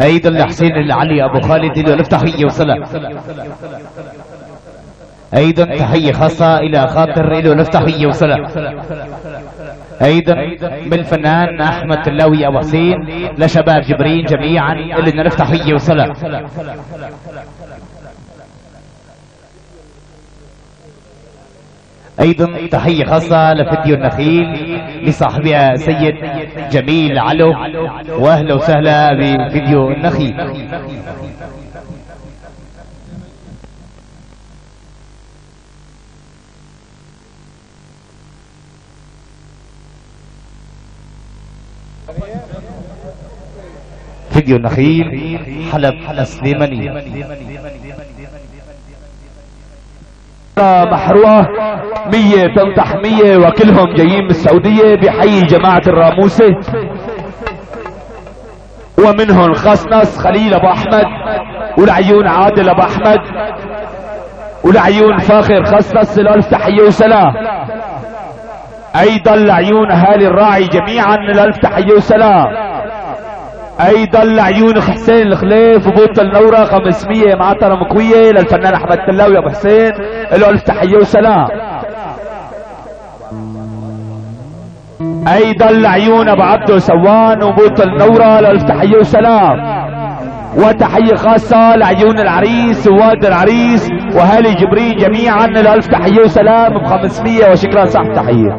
أيضا لحسين العلي أبو خالد له ألف تحية وسلام. أيضا تحية خاصة إلى خاطر له ألف تحية وسلام. أيضا من الفنان أحمد تلاوي أبو حسين. لشباب جبرين جميعا لنا ألف تحية وسلام. أيضا تحية خاصة لفيديو النخيل لصاحبها سيد جميل علو واهلا وسهلا بفيديو النخيل. فيديو النخيل حلب السليمانية محروقة مية تنطح مية وكلهم جايين من السعودية بحي جماعة الراموسة. ومنهم خصنص خليل أبو أحمد والعيون عادل أبو أحمد والعيون فاخر خصنص الالف تحية وسلام. أيضا لعيون أهالي الراعي جميعا الالف تحية وسلام. أيضا لعيون حسين الخليف وبوط النورة 500 معطرة مكوية للفنان أحمد تلاوي أبو حسين. له الف تحية وسلام. أيضا لعيون أبو عبدو سوان وبوط النورة الف تحية وسلام. وتحية خاصة لعيون العريس وواد العريس واهالي جبرين جميعا الف تحية وسلام ب 500 وشكرا صح تحية.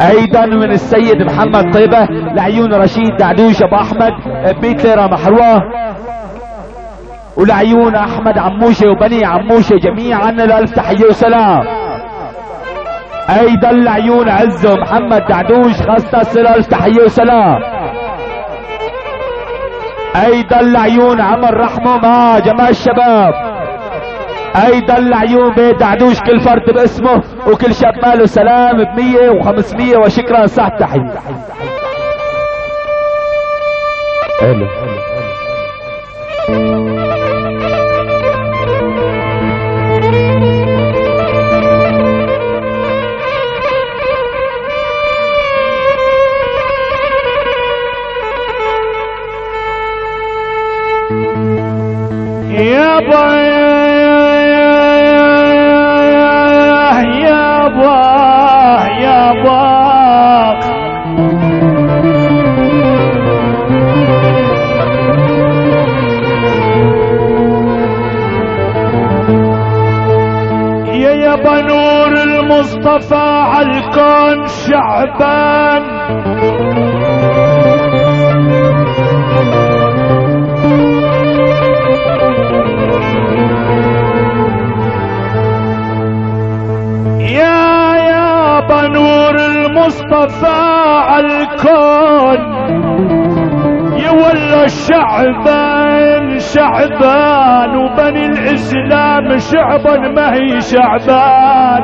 أيضا من السيد محمد طيبة لعيون رشيد دعدوش أبو أحمد بيتلرة محروة ولعيون أحمد عموشة وبني عموشة جميعا الألف تحية وسلام. أيضا لعيون عزه محمد دعدوش خاصة الألف تحية وسلام. أيضا لعيون عمر رحمه مع جماعة الشباب. أيضا لعيون بيت دعدوش كل فرد باسمه وكل شاب ماله سلام بمية وخمسمية وشكرا صح تحية. حلو. المصطفى عالكون شعبان. يا يابا نور المصطفى عالكون يولى الشعبان شعبان وبني الإسلام شعبا ما هي شعبان.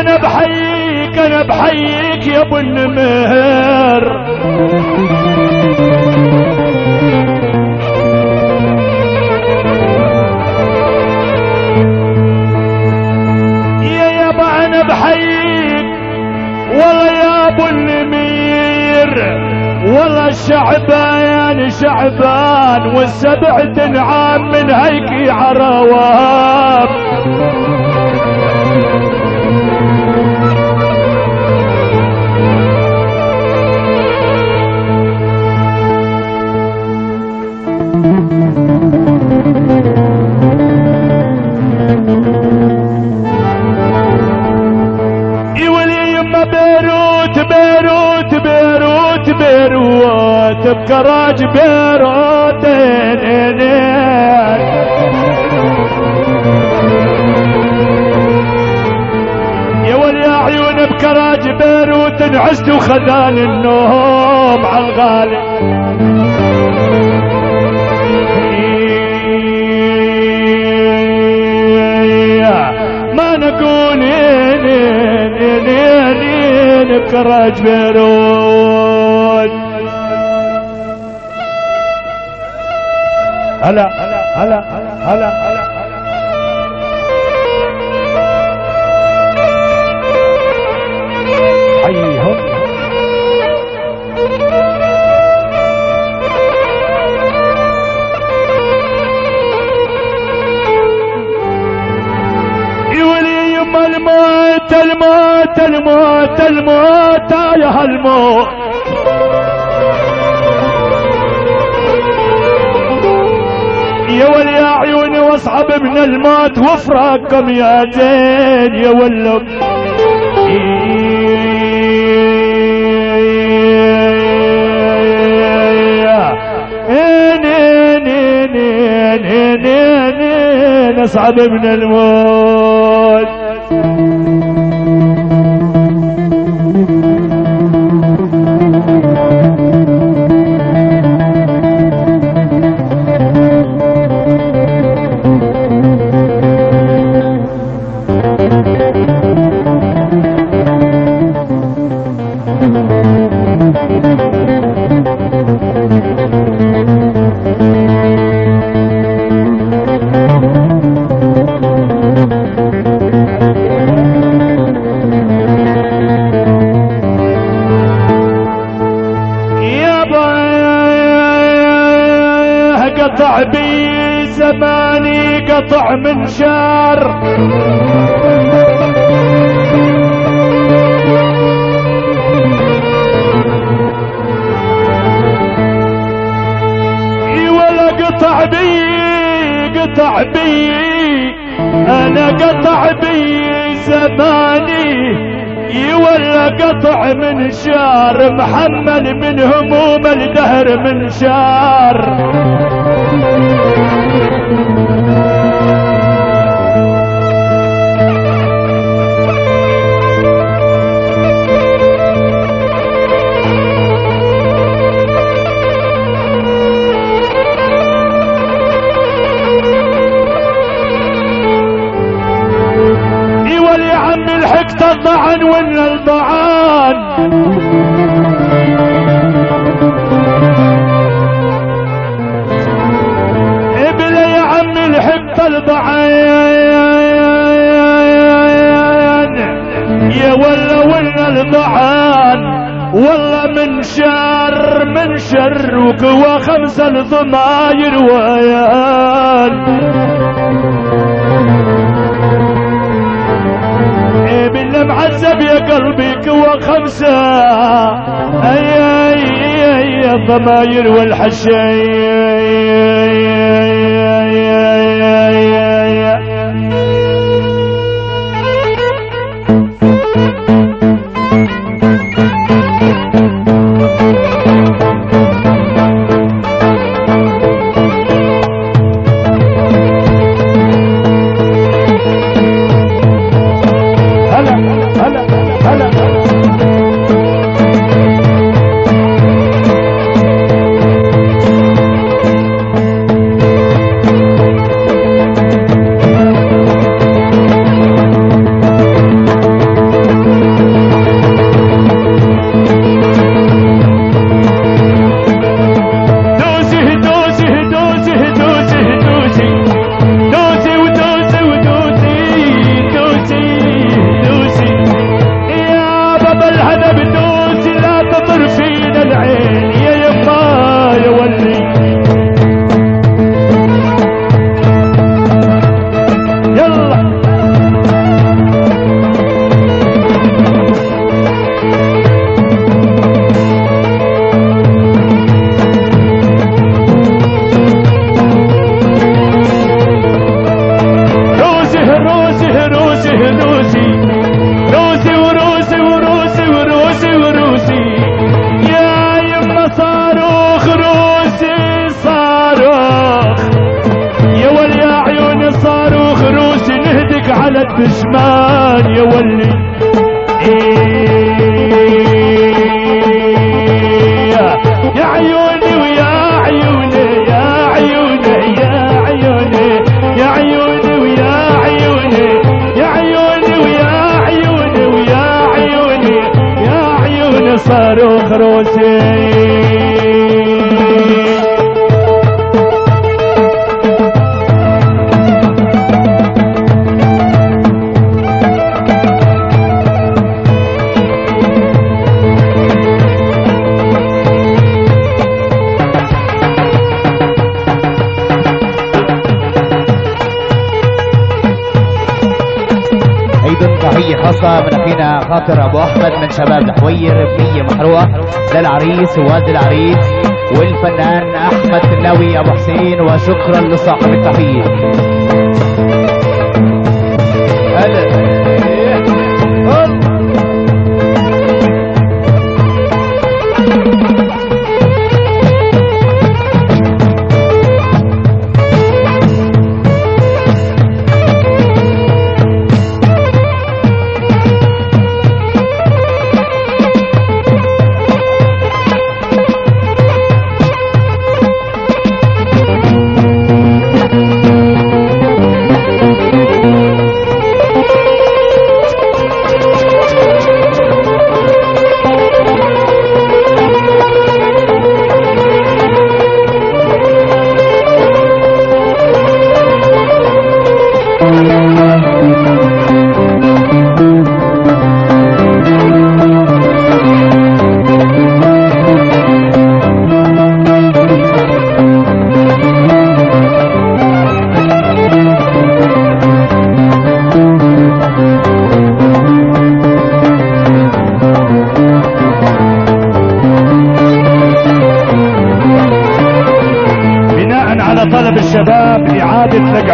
أنا بحييك أنا بحييك يا أبو النمر يا يابا أنا بحييك والله يا أبو النمير. والله شعبان شعبان والسبع تنعام من هيك عرواب بيروت بكراج بيروت يا ولي عيون بكراج بيروت انعست وخذاني النوم على الغالي ما نقول بكراج بيروت هلا هلا هلا يما الموت الموت الموت الموت يا هالموت. يا ولي عيوني واصعب من الموت وفراقكم يا زين يا ولو اصعب من الموت قطع بي زماني قطع من شار. ولا قطع بي قطع بي أنا قطع بي زماني اي ولا قطع من شار. محمل من هموم الدهر من شار. اي ولي عمي الحقت الضعن ولا الضعان الضعان يا ولا ولا الضعان والله من شر من شر وقوى خمسة الضماير ويان. بالله معذب يا قلبي قوة خمسة. أي أي أي الضماير والحشاي day. خاصة من أخينا خاطر أبو أحمد من شباب الحوير بنية محروقة للعريس ووالد العريس والفنان أحمد الناوي أبو حسين وشكرا لصاحب التحية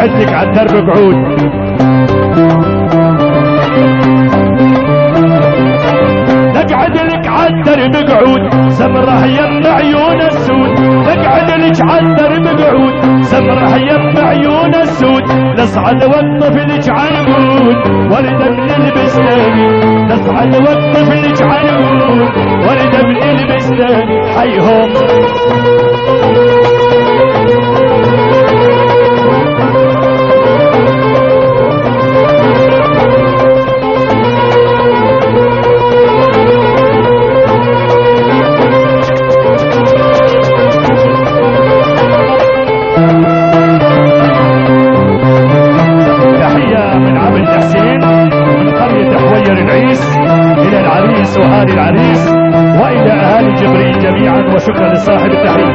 نقعدك على الدرب قعود نقعد لك على الدرب قعود سمره يم عيون السود. نقعد لك على الدرب قعود سمره يم عيون السود. نصعد وقف لك عنقود ورده من البستاني نصعد وقف لك عنقود ورده من البستاني حيهم. العيس إلى العريس وأهالي العريس وإلى أهالي جبريل جميعا وشكرا لصاحب التحية.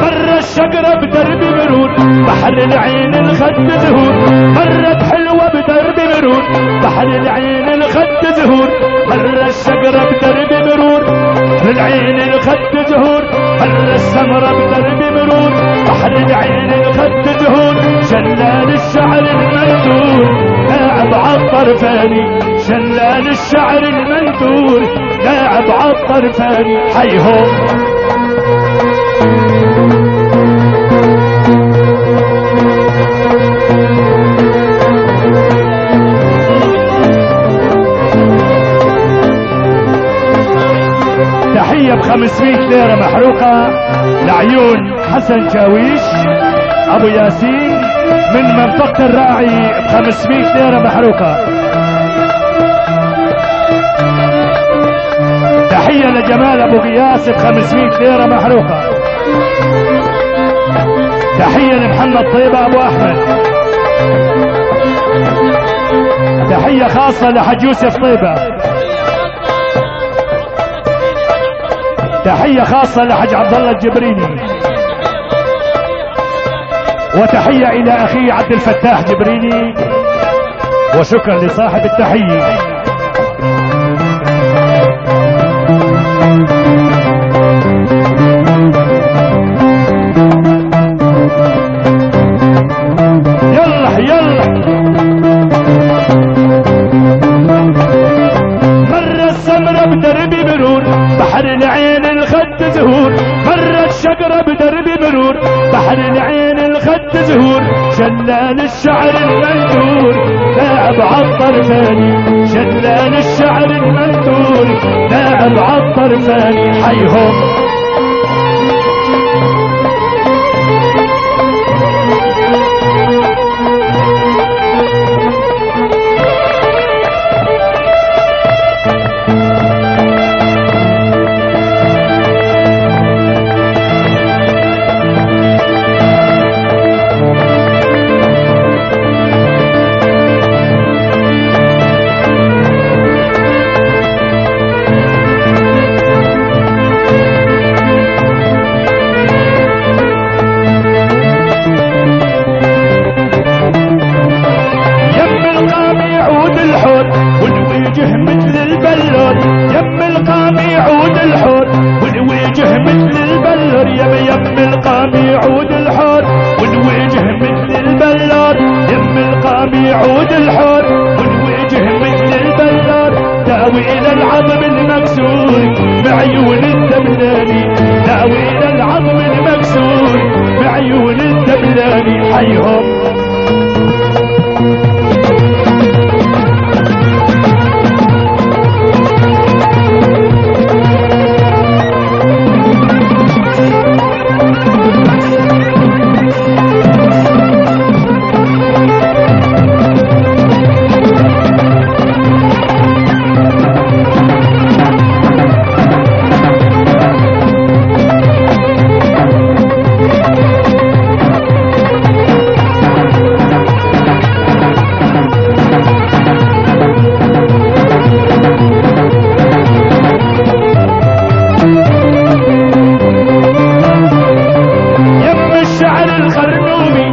مرة الشجرة بدرب مرور بحر العين الخد زهور. مرت حلوة بدرب مرور بحر العين الخد زهور. مرة الشجرة بدرب مرور العين الخد زهور. مرة السمرة بدرب مرور بحر العين الخد زهور شلال الشعر المندور لاعب عالطرفاني شلال الشعر المندور لاعب عالطرفاني حيهم تحية 500 ليرة محروقة لعيون حسن شاويش أبو ياسين من منطقة الراعي ب 500 ليرة محروقة. تحية لجمال أبو قياس ب 500 ليرة محروقة. تحية لمحمد طيبة أبو أحمد. تحية خاصة لحج يوسف طيبة. تحية خاصة لحج عبد الله الجبريني وتحية إلى أخي عبد الفتاح جبريني وشكرا لصاحب التحية. الخد زهور شلال الشعر المندور. لاعب عالطرفاني شلال الشعر المندور. لاعب عالطرفاني حيهم. الخرنوبي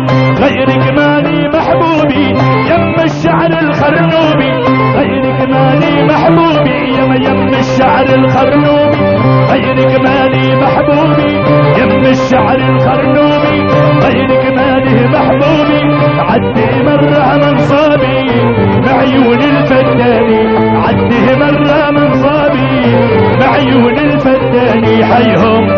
غيرك مالي محبوبي يم الشعر الخرنوبي. غيرك مالي محبوبي يم يم الشعر الخرنوبي. غيرك مالي محبوبي يم الشعر الخرنوبي. غيرك مالي محبوبي عدي مرة من صابي بعيون الفداني. عدي مرة من صابي بعيون الفداني. حيهم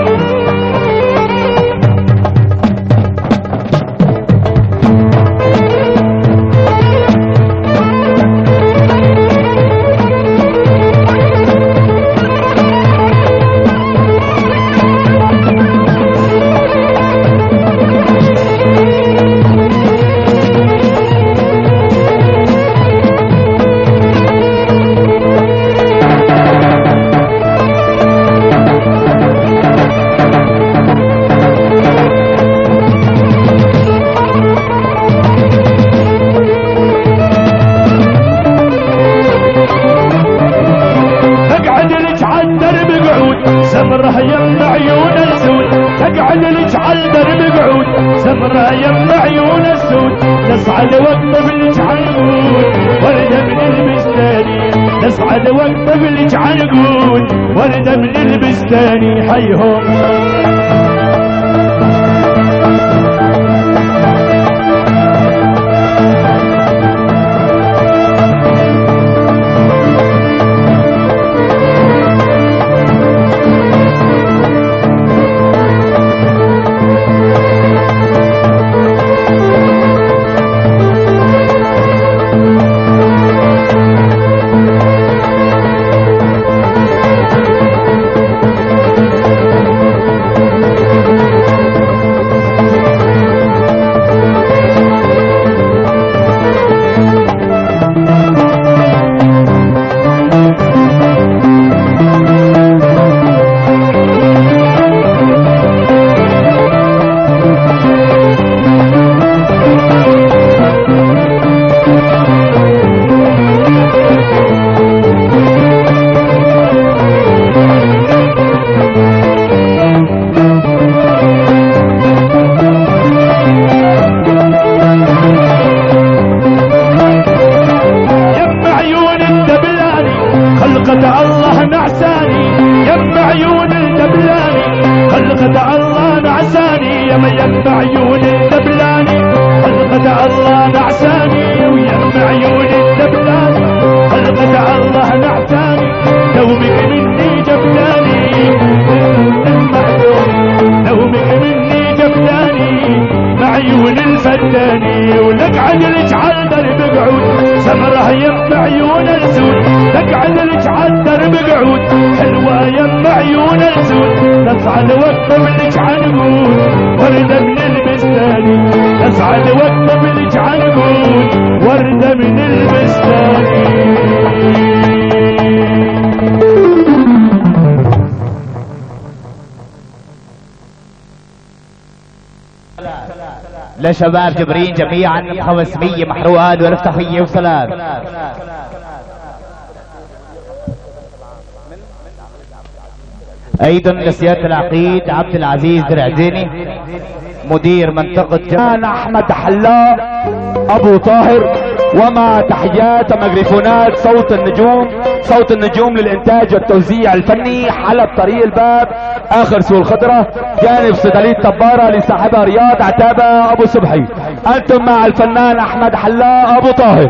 لشباب جبرين جميعا 500 محروقات وألف تحية وسلام. أيضا لسيادة العقيد عبد العزيز درعديني مدير منطقة كان أحمد حلاق أبو طاهر ومع تحيات وميكروفونات صوت النجوم صوت النجوم للإنتاج والتوزيع الفني حلب طريق الباب آخر سوق الخضرة جانب صيدلية طبارة لصاحبها رياض عتابة أبو صبحي. أنتم مع الفنان أحمد حلاق أبو طاهر.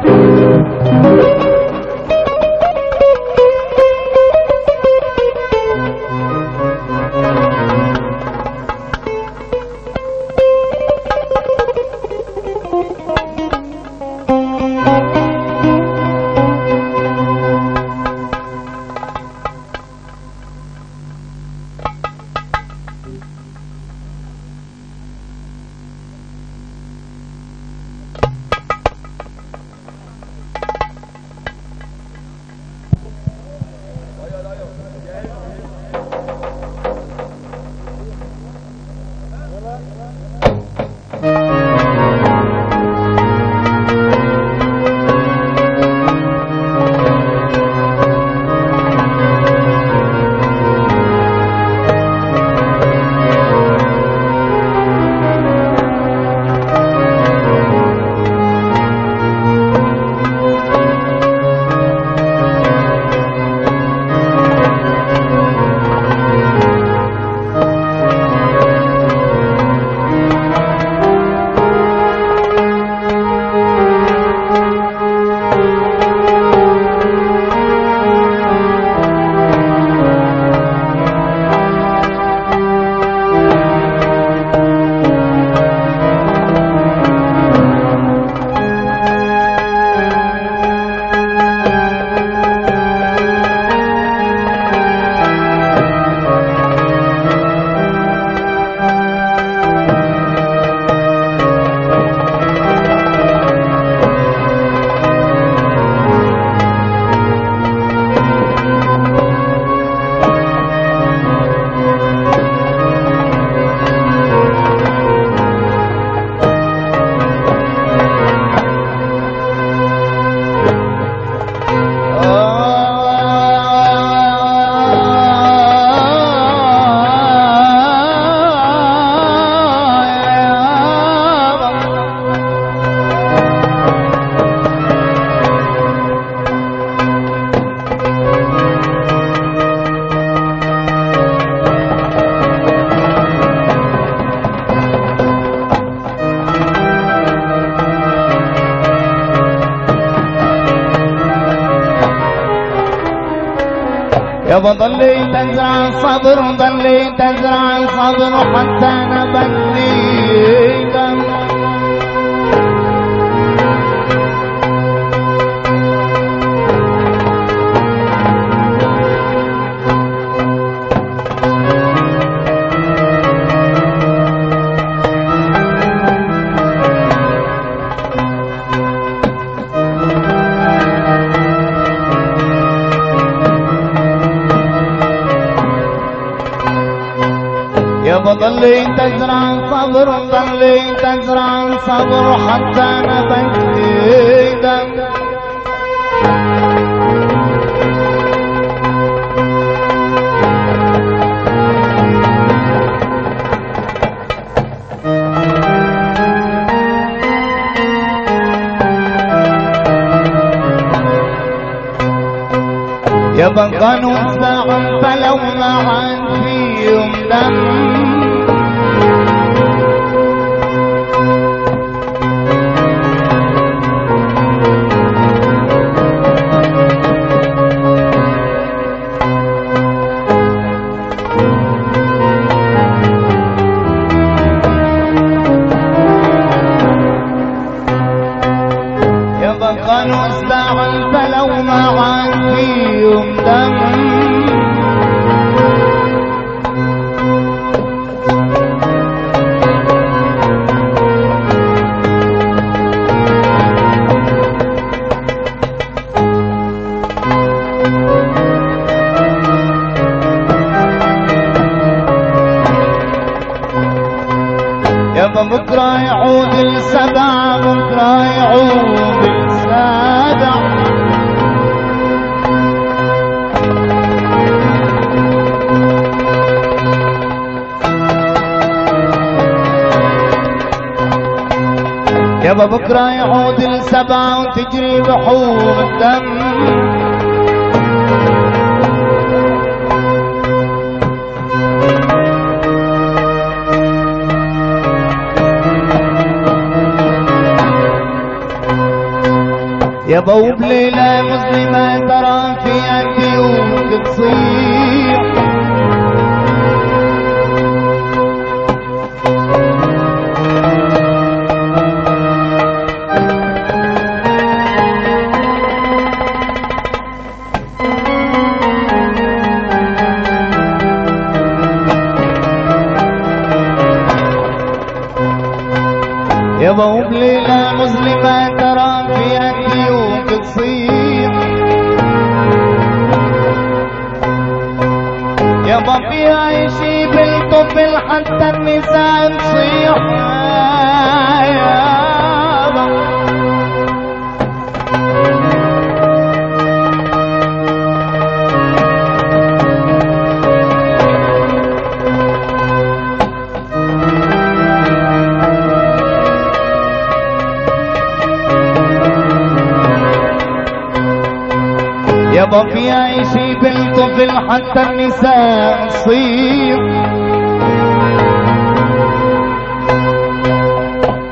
يابا ضليت ازرع الصبر ضليت ازرع الصبر حتى أنا بنيت يابا ضليت أزرع الصبر ضليت أزرع الصبر حتى بنيت. يابا قانون ساعة فلو ما عاد فيهم دم. بكرة يعود السبع بكرة يعود السبع. يابا بكرة يعود السبع وتجري بحور الدم. يا بوب ليلة مسلمة ترى في عندي يوم حتى النساء نصيح يا يا في عيشي بالطفل حتى النساء نصيح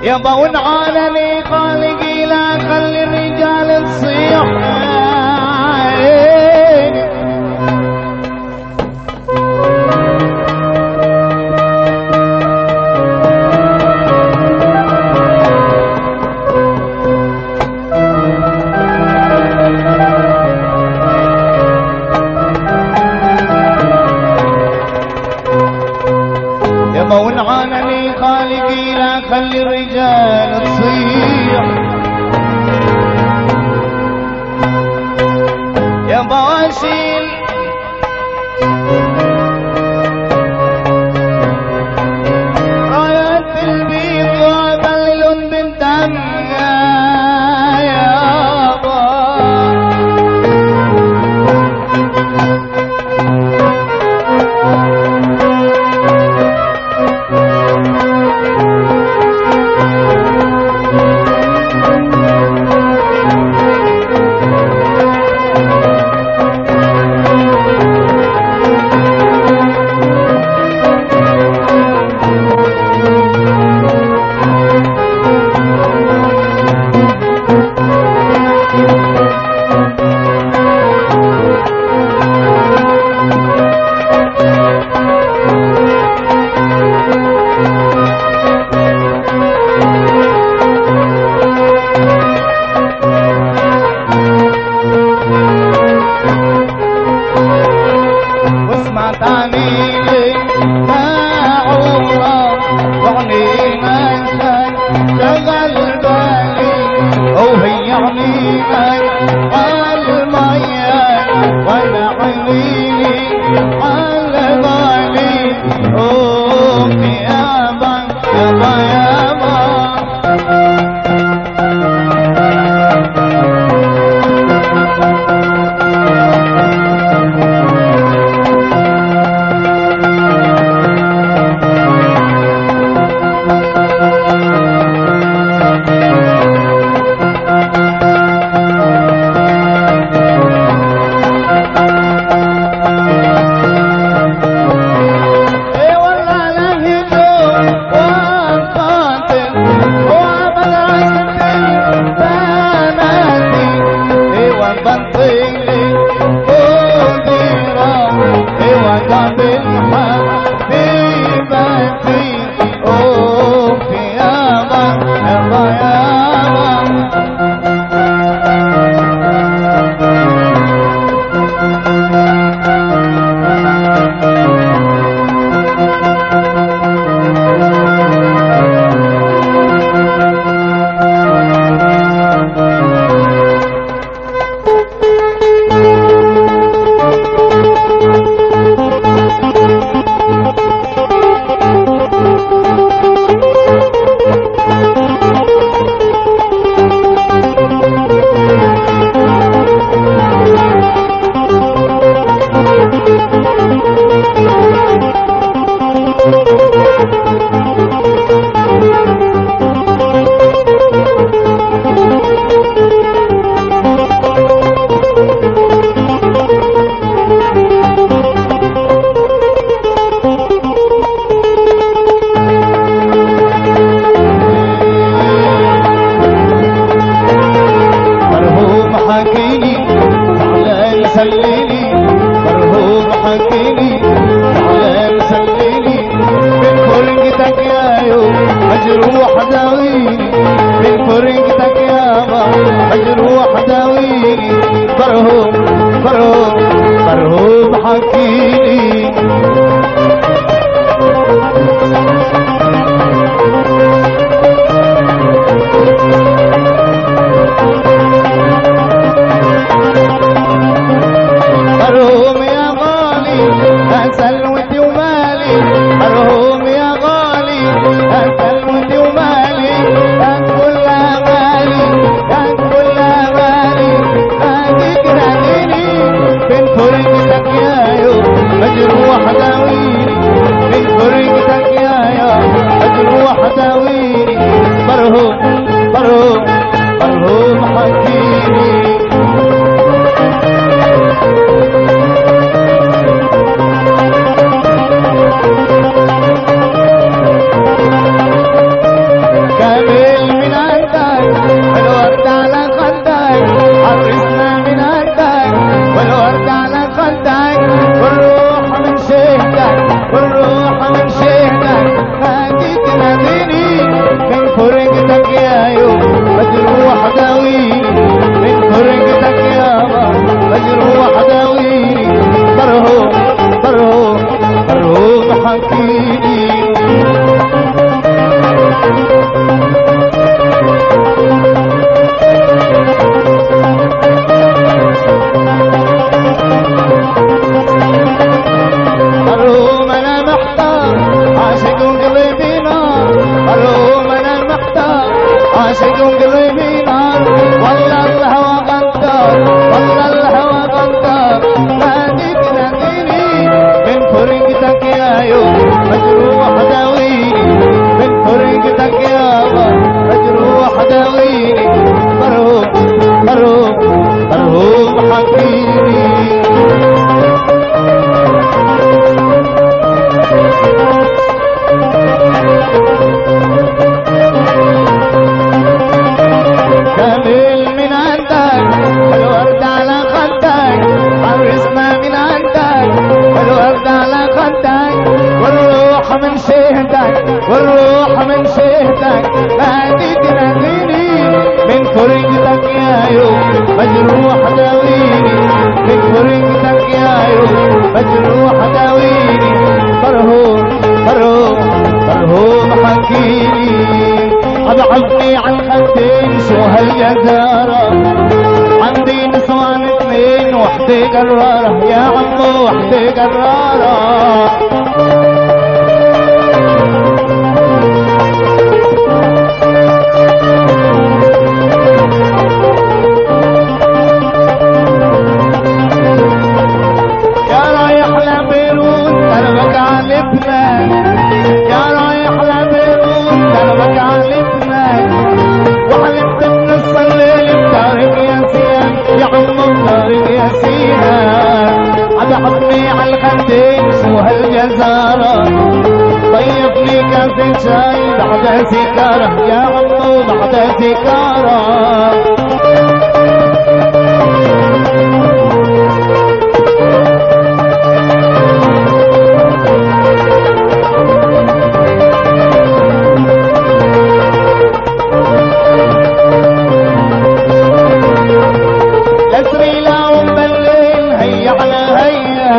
يا ضوء العالمين مجروح داويني من فرقتك يا يوم مجروح داويني مرهوم مرهوم مرهوم حكيني اضعفني عن خدين شو هالجزارة عندي نسوان اثنين وحدة قرارة يا عمو وحدة قرارة دربك على لبنان يا رايح لبيروت دربك على لبنان وحلفت بنص الليل بطارق ياسين يا عم بطارق ياسين عضحتني على الخدين شو هالجزارة طيبني كاسة شاي بعد سيجارة يا عمو بعد سيجارة لسري لهم بالليل هيا على هيا.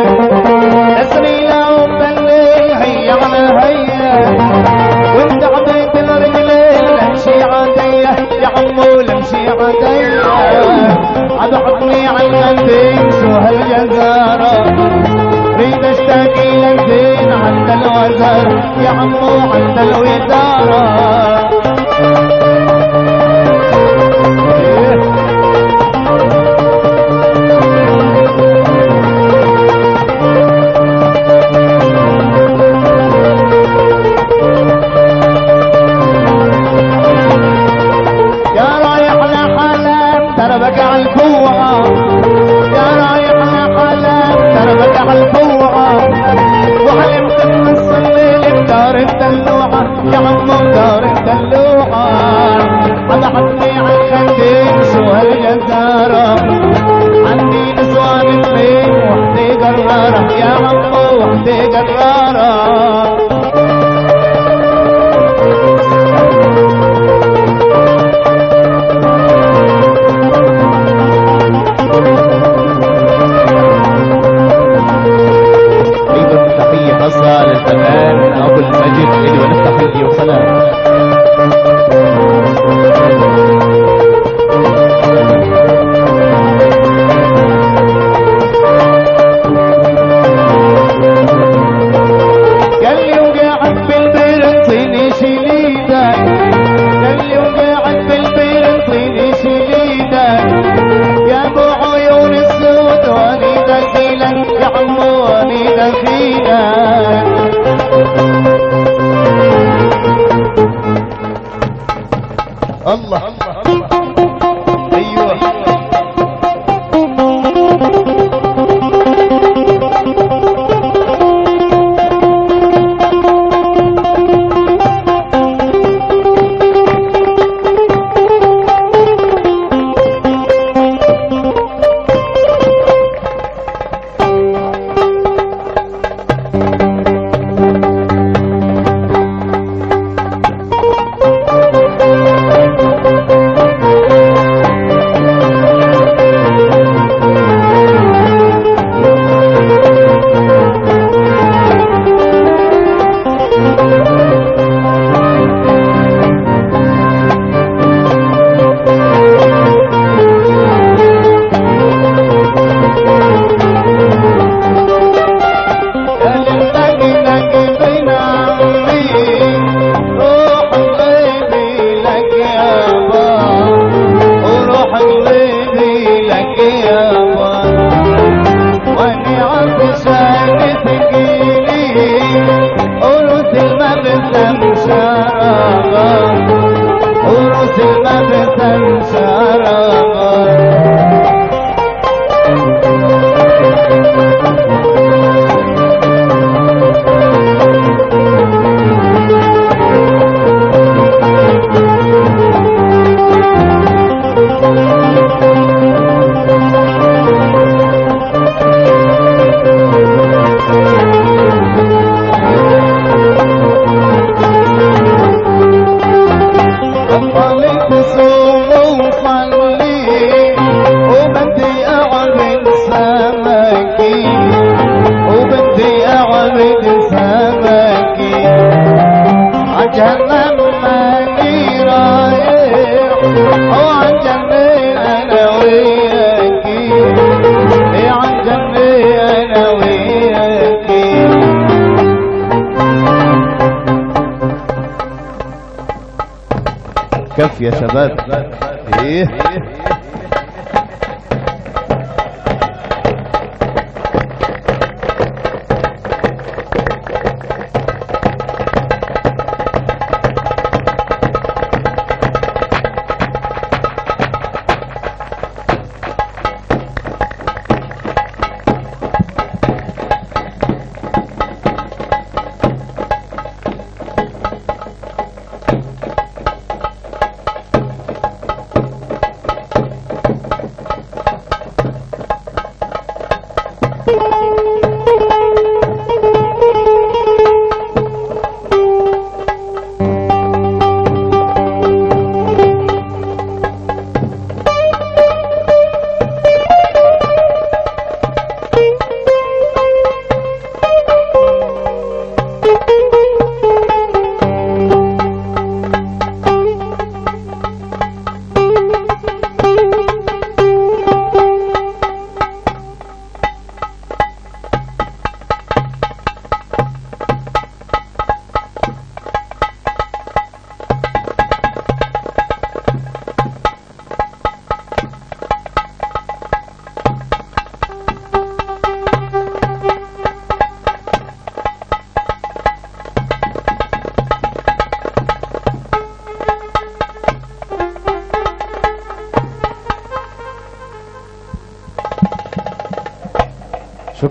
لسري لهم بالليل هيا على هيا. وانت عطيت الرجلين لمشي عادية يا عمو لمشي عادية عضحكني على الخدين شو هالجزارة؟ ريد اشتاقي لك زين عند الوزارة يا عمو عند الوزارة. الدلوعة يا عمو بدار الدلوعة على الخدين شو هالجزارة عندي نسوان اثنين وحدة قرارة. يا عمو وحدة قرارة. اللي ونفتح تحية الله.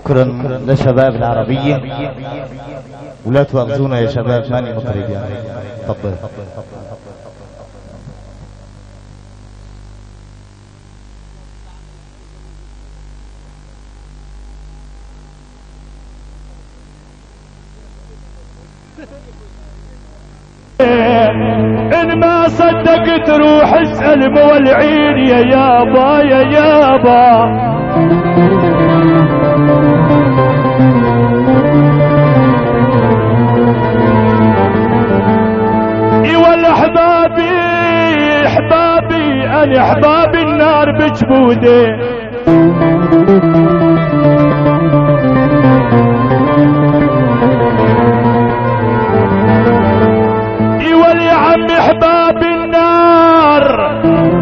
شكرا للشباب العربية. ولا تواخذونا يا شباب ماني مطرب يعني. تفضل. إن صدقت روح اسأل مولعين يا يابا يا يابا. أنا احباب النار بجبودي أيوه يا عم احباب النار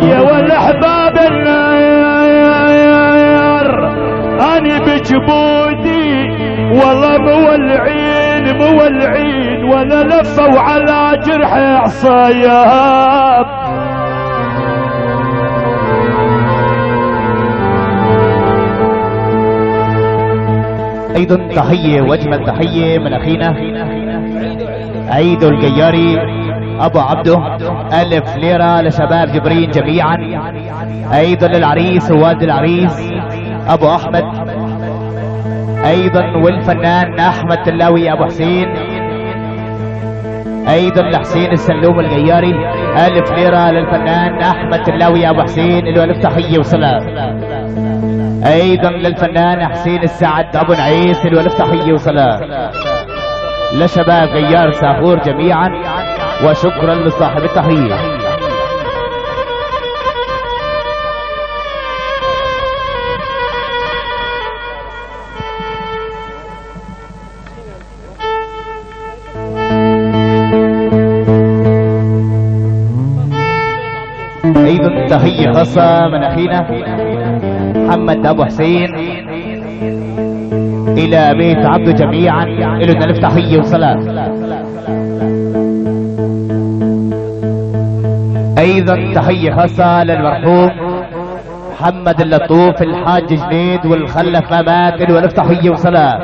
يا احباب النار بجبودي والله مولعين مولعين ولا لفوا على جرح عصاياب أيضا تحية واجمل تحية من أخينا عيد الجياري أبو عبده ألف ليرة لشباب جبرين جميعا. أيضا للعريس ووالد العريس أبو أحمد. أيضا والفنان أحمد تلاوي أبو حسين. أيضا لحسين السلوم الجياري ألف ليرة للفنان أحمد تلاوي أبو حسين. له ألف تحية وسلام. أيضا للفنان حسين السعد أبو نعيس له الف تحية وسلام لشباب غيار ساخور جميعا وشكرا لصاحب التحية. أيضا تحية خاصة من أخينا. محمد أبو حسين. إلى بيت عبده جميعا. إلى الف تحية وسلام أيضا تحية خاصة للمرحوم محمد اللطوف الحاج جنيد والخلف ما مات له الف تحية وسلام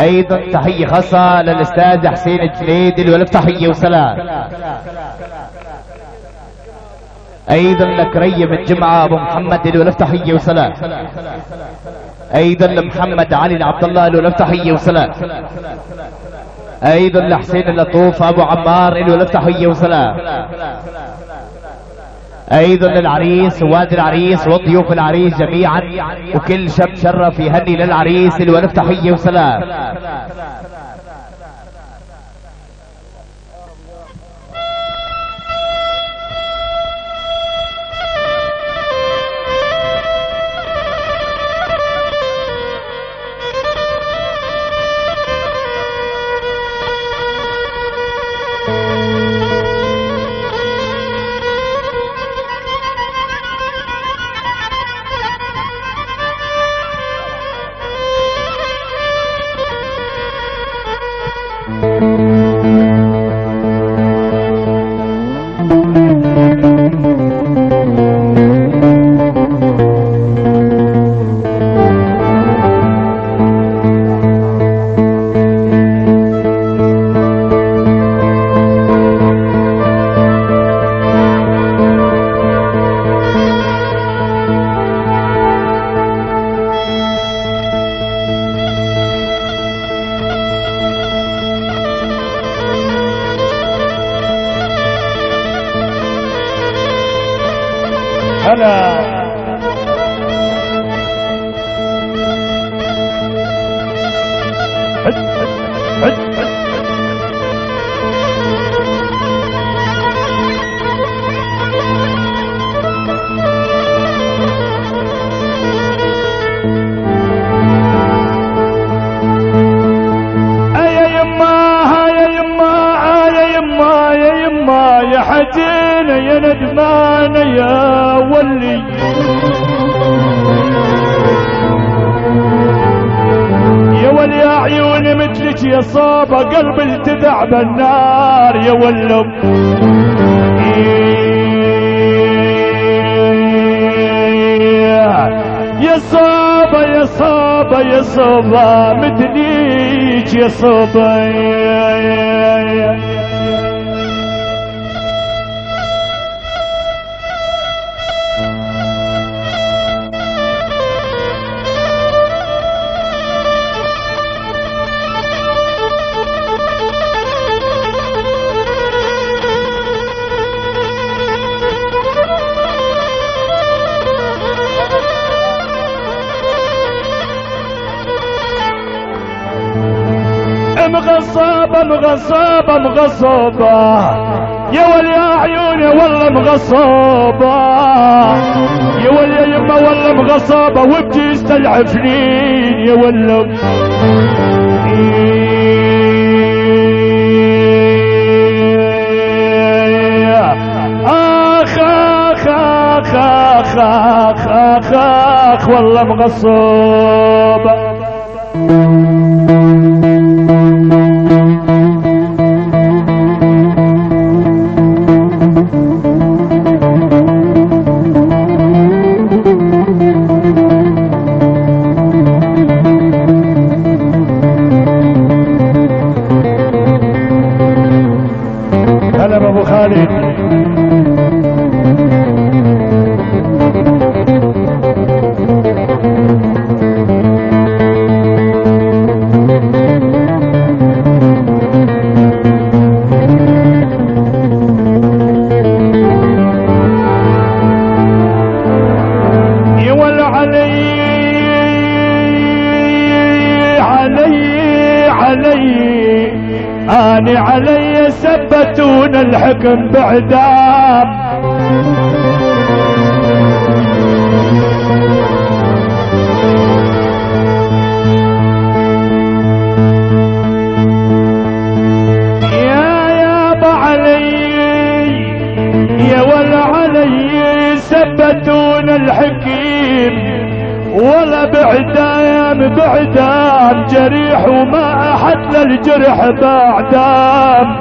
أيضا تحية خاصة للأستاذ حسين الجنيد. له الف تحية وسلام أيضا لكريم الجمعة أبو محمد له الف تحية وسلام. أيضا لمحمد علي عبد الله له الف تحية وسلام. أيضا لحسين اللطوف أبو عمار له الف تحية وسلام. أيضا للعريس ووالد العريس وضيوف العريس جميعا وكل شاب شرف يهني للعريس له الف تحية حزينة يا ندمانة يا ولي. عيوني مثلك يا صابة قلبي التذع بالنار يا ولو يا صابة يا صابة يا صابة مثليك يا صابة. مغصبة مغصبة مغصبة يا ولي يا عيوني والله مغصبة يا ولي يا يما والله مغصبة وبجي سنين يا ولو آخ آخ والله مغصبة يا يابا علي يا ولا علي سبتون الحكيم. ولا بعدام بعدام جريح وما أحد للجرح بعدام.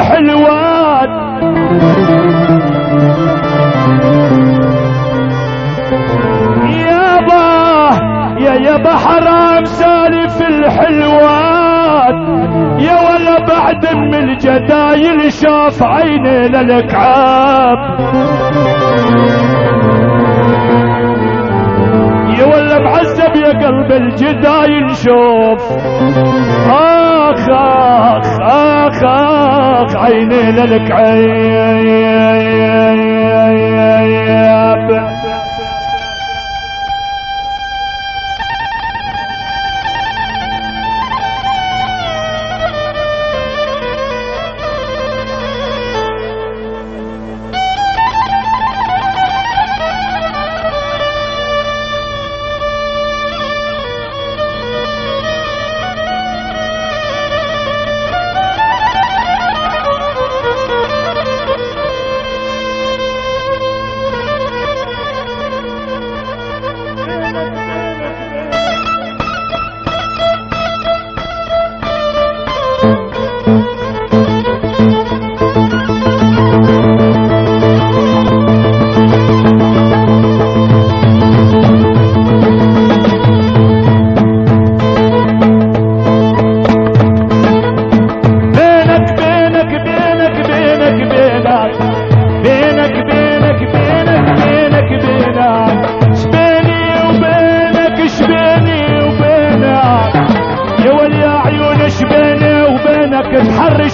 سالف الحلوات يابا يا يابا حرام سالف الحلوات يا ولا بعد من الجدايل شاف عيني للكعاب يا ولا معذب يا قلب الجدايل شوف. اخ اخ اخ اخ عيني للكعاب ليش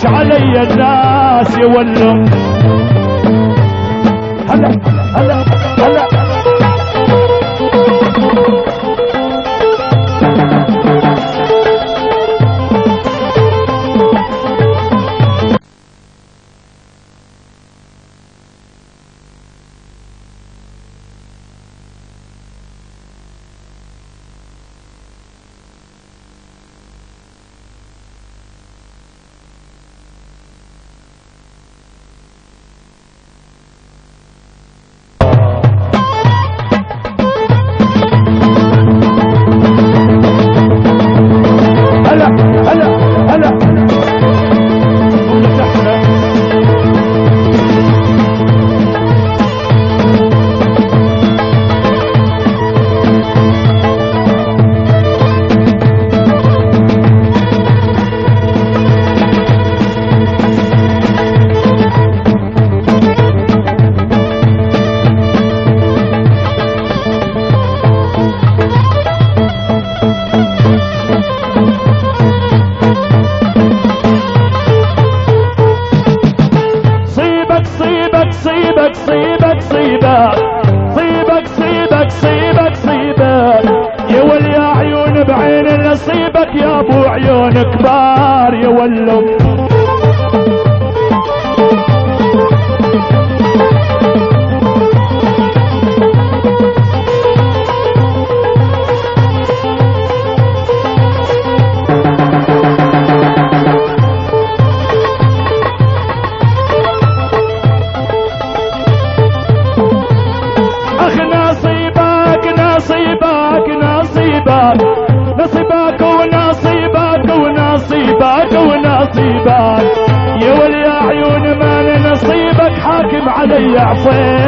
علي الناس يولوا هلا. día fue